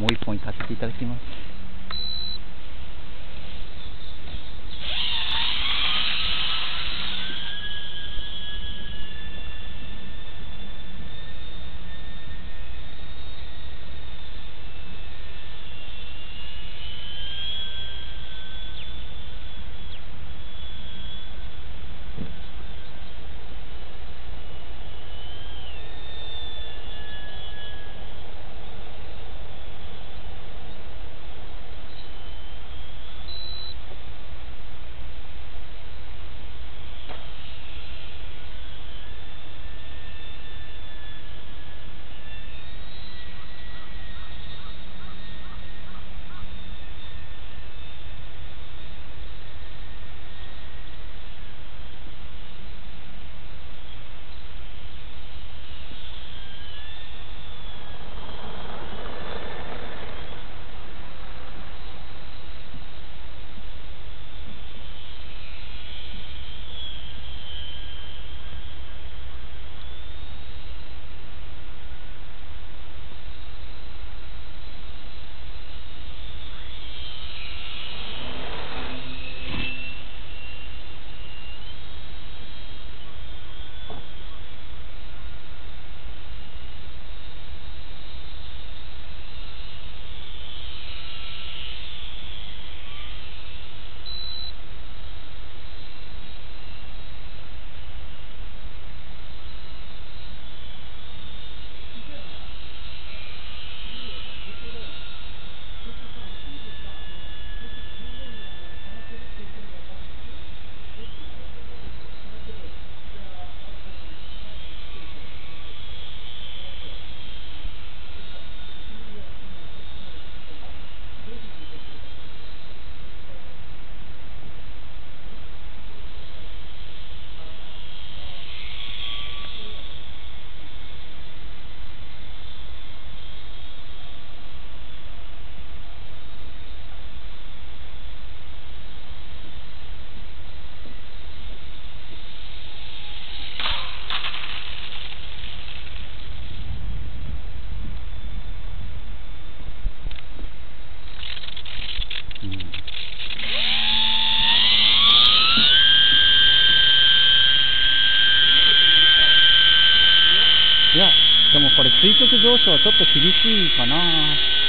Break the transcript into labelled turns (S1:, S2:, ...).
S1: もう一本行かせていただきます。でもこれ垂直上昇はちょっと厳しいかな。